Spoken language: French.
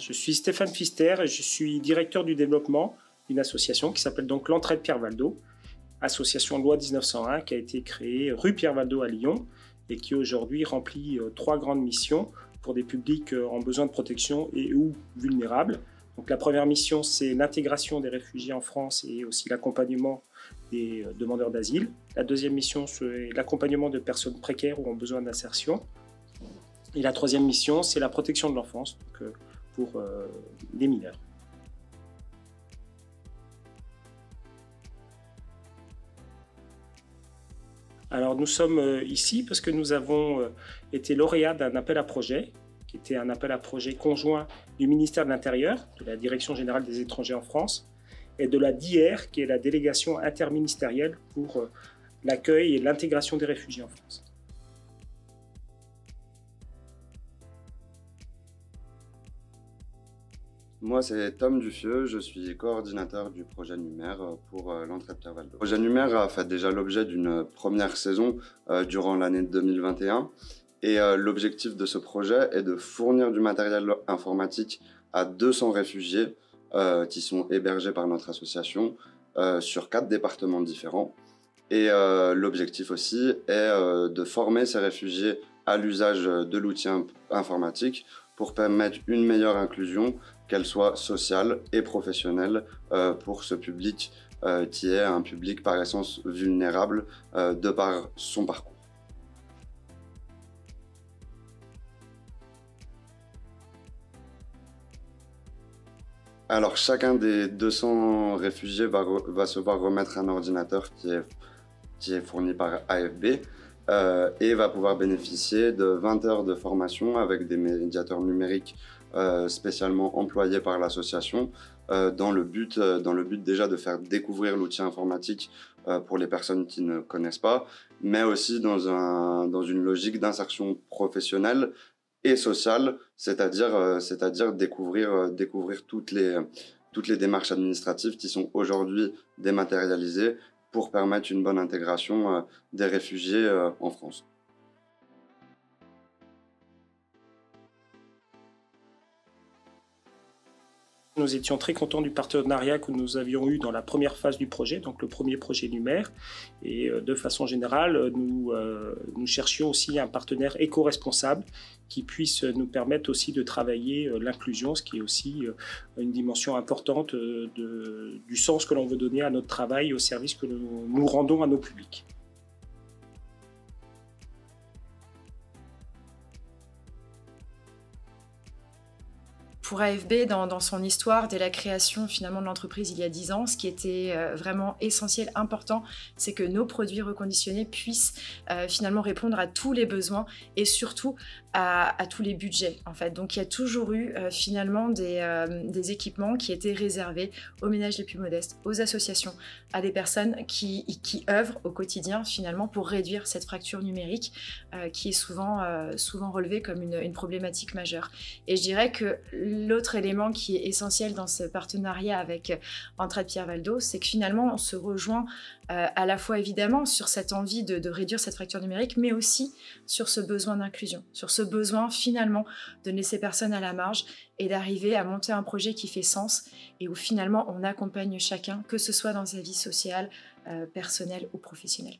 Je suis Stéphane Fister et je suis directeur du développement d'une association qui s'appelle donc l'Entraide Pierre Valdo, association loi 1901 qui a été créée rue Pierre Valdo à Lyon et qui aujourd'hui remplit euh, trois grandes missions pour des publics euh, en besoin de protection et ou vulnérables. La première mission, c'est l'intégration des réfugiés en France et aussi l'accompagnement des euh, demandeurs d'asile. La deuxième mission, c'est l'accompagnement de personnes précaires ou en besoin d'insertion. Et la troisième mission, c'est la protection de l'enfance pour euh, les mineurs. Alors nous sommes euh, ici parce que nous avons euh, été lauréats d'un appel à projet, qui était un appel à projet conjoint du ministère de l'Intérieur, de la Direction générale des étrangers en France, et de la DIR, qui est la délégation interministérielle pour l'accueil et l'intégration des réfugiés en France. Moi, c'est Tom Dufieux, je suis coordinateur du projet Numère pour euh, l'entrée de. Le projet Numère a fait déjà l'objet d'une première saison euh, durant l'année 2021 et euh, l'objectif de ce projet est de fournir du matériel informatique à 200 réfugiés qui sont hébergés par notre association sur quatre départements différents. Et l'objectif aussi est de former ces réfugiés à l'usage de l'outil informatique pour permettre une meilleure inclusion qu'elle soit sociale et professionnelle euh, pour ce public euh, qui est un public par essence vulnérable euh, de par son parcours. Alors chacun des 200 réfugiés va, se voir remettre un ordinateur qui est, fourni par AFB et va pouvoir bénéficier de 20 heures de formation avec des médiateurs numériques euh, spécialement employé par l'association euh, dans, le but, euh, dans le but déjà de faire découvrir l'outil informatique pour les personnes qui ne connaissent pas, mais aussi dans une logique d'insertion professionnelle et sociale, c'est-à-dire c'est-à-dire découvrir, découvrir toutes, les, toutes les démarches administratives qui sont aujourd'hui dématérialisées pour permettre une bonne intégration des réfugiés en France. Nous étions très contents du partenariat que nous avions eu dans la première phase du projet, donc le premier projet Numère. Et euh, de façon générale, nous, euh, nous cherchions aussi un partenaire éco-responsable qui puisse nous permettre aussi de travailler euh, l'inclusion, ce qui est aussi une dimension importante du sens que l'on veut donner à notre travail et au service que nous rendons à nos publics. Pour AFB, dans, son histoire, dès la création finalement de l'entreprise il y a 10 ans, ce qui était euh, vraiment essentiel, important, c'est que nos produits reconditionnés puissent euh, finalement répondre à tous les besoins et surtout à, tous les budgets en fait. Donc il y a toujours eu euh, finalement des, équipements qui étaient réservés aux ménages les plus modestes, aux associations, à des personnes qui, qui œuvrent au quotidien finalement pour réduire cette fracture numérique qui est souvent, souvent relevée comme une, une problématique majeure. Et je dirais que l'autre élément qui est essentiel dans ce partenariat avec euh, Entraide Pierre Valdo, c'est que finalement, on se rejoint euh, à la fois évidemment sur cette envie de, réduire cette fracture numérique, mais aussi sur ce besoin d'inclusion, sur ce besoin finalement de laisser personne à la marge et d'arriver à monter un projet qui fait sens et où finalement on accompagne chacun, que ce soit dans sa vie sociale, euh, personnelle ou professionnelle.